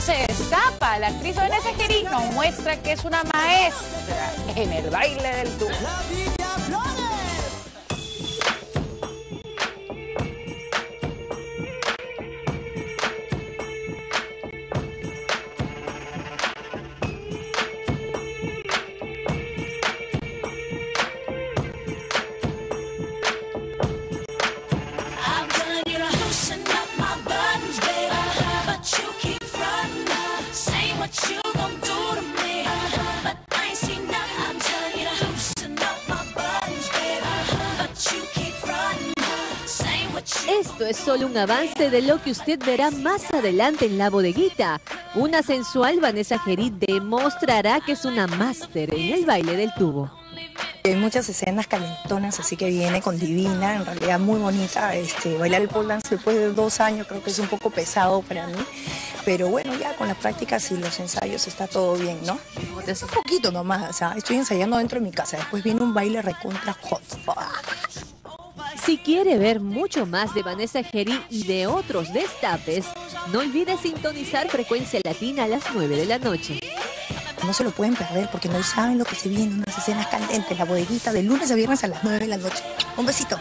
se destapa. La actriz Vanessa Gerino muestra que es una maestra en el baile del tubo. Esto es solo un avance de lo que usted verá más adelante en la bodeguita. Una sensual Vanessa Gerit demostrará que es una máster en el baile del tubo. Hay muchas escenas calentonas, así que viene con divina, en realidad muy bonita. Este, bailar el pole dance después de dos años creo que es un poco pesado para mí, pero bueno, ya con las prácticas y los ensayos está todo bien, ¿no? Es un poquito nomás, o sea, estoy ensayando dentro de mi casa, después viene un baile recontra hot. Si quiere ver mucho más de Vanessa Geri y de otros destapes, no olvide sintonizar Frecuencia Latina a las 9 de la noche. No se lo pueden perder porque no saben lo que se viene, unas escenas candentes, la bodeguita de lunes a viernes a las 9 de la noche. Un besito.